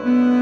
Mm-hmm.